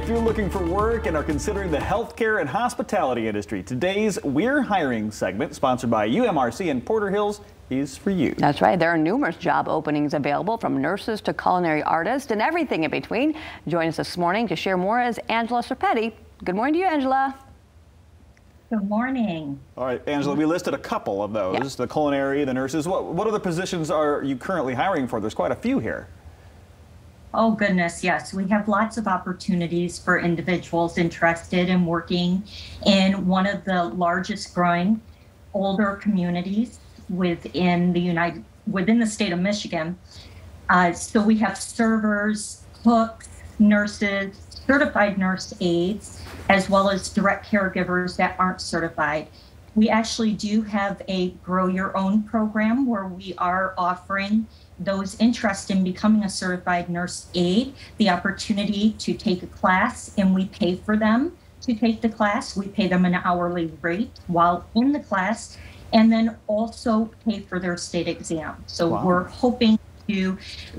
if you're looking for work and are considering the healthcare and hospitality industry, today's We're Hiring segment, sponsored by UMRC in Porter Hills, is for you. That's right. There are numerous job openings available from nurses to culinary artists and everything in between. Join us this morning to share more is Angela Serpetti. Good morning to you, Angela. Good morning. All right, Angela, we listed a couple of those, yeah. the culinary, the nurses. What, what other positions are you currently hiring for? There's quite a few here. Oh, goodness, yes. We have lots of opportunities for individuals interested in working in one of the largest growing older communities within the United within the state of Michigan. Uh, so we have servers, cooks, nurses, certified nurse aides, as well as direct caregivers that aren't certified. We actually do have a grow your own program where we are offering those interested in becoming a certified nurse aide the opportunity to take a class and we pay for them to take the class. We pay them an hourly rate while in the class and then also pay for their state exam. So wow. we're hoping to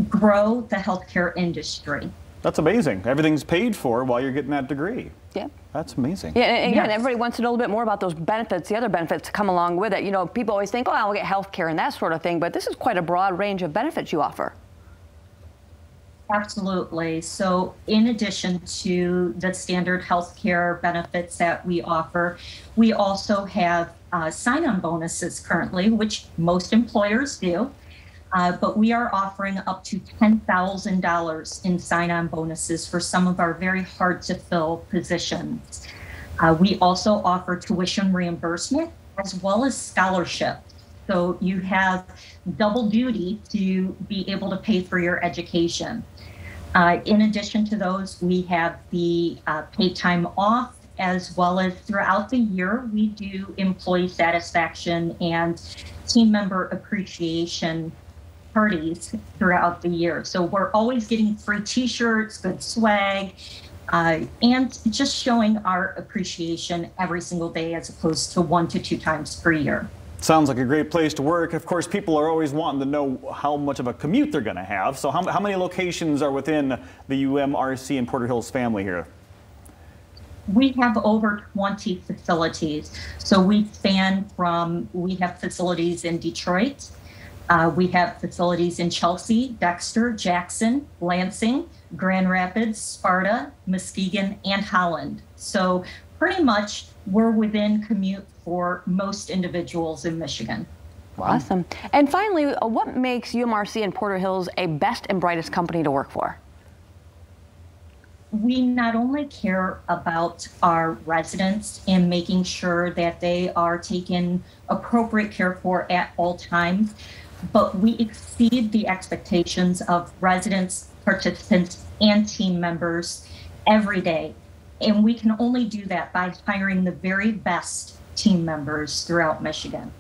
grow the healthcare industry. That's amazing. Everything's paid for while you're getting that degree. Yeah. That's amazing. Yeah, and again, yes. everybody wants to know a little bit more about those benefits, the other benefits that come along with it. You know, people always think, oh, I'll get health care and that sort of thing, but this is quite a broad range of benefits you offer. Absolutely. So, in addition to the standard health care benefits that we offer, we also have uh, sign on bonuses currently, which most employers do. Uh, but we are offering up to $10,000 in sign on bonuses for some of our very hard to fill positions. Uh, we also offer tuition reimbursement as well as scholarships. So you have double duty to be able to pay for your education. Uh, in addition to those, we have the uh, paid time off as well as throughout the year, we do employee satisfaction and team member appreciation parties throughout the year. So we're always getting free T-shirts, good swag, uh, and just showing our appreciation every single day as opposed to one to two times per year. Sounds like a great place to work. Of course, people are always wanting to know how much of a commute they're going to have. So how, how many locations are within the UMRC and Porter Hills family here? we have over 20 facilities. So we span from, we have facilities in Detroit, uh, we have facilities in Chelsea, Dexter, Jackson, Lansing, Grand Rapids, Sparta, Muskegon, and Holland. So pretty much we're within commute for most individuals in Michigan. Wow. Awesome. And finally, uh, what makes UMRC and Porter Hills a best and brightest company to work for? we not only care about our residents and making sure that they are taken appropriate care for at all times, but we exceed the expectations of residents, participants, and team members every day. And we can only do that by hiring the very best team members throughout Michigan.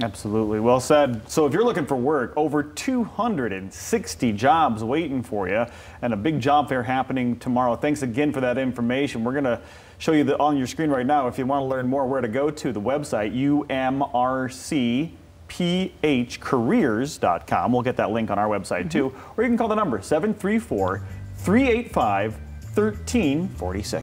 Absolutely. Well said. So if you're looking for work, over 260 jobs waiting for you and a big job fair happening tomorrow. Thanks again for that information. We're going to show you the, on your screen right now if you want to learn more where to go to the website umrcphcareers.com. We'll get that link on our website mm -hmm. too. Or you can call the number 734 385 1346.